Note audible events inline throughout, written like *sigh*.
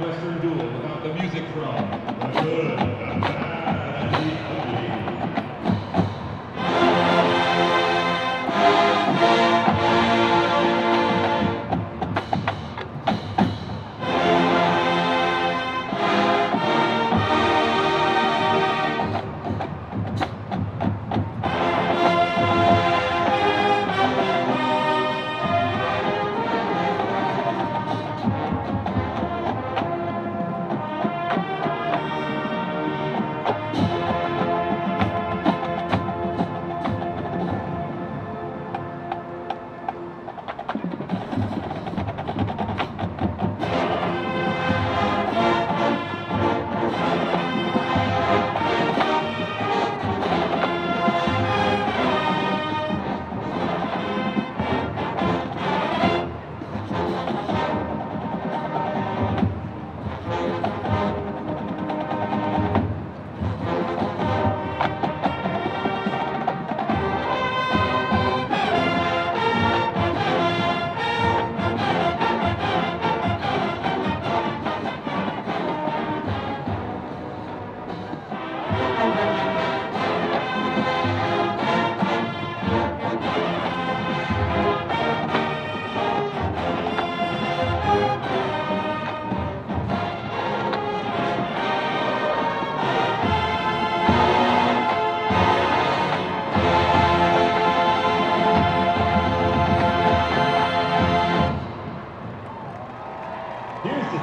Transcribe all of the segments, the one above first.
Western duel without the music from *laughs*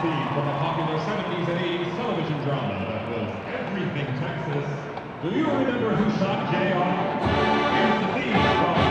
The from a popular 70s and 80s television drama that was Everything Texas. Do you remember who shot JR? Here's the theme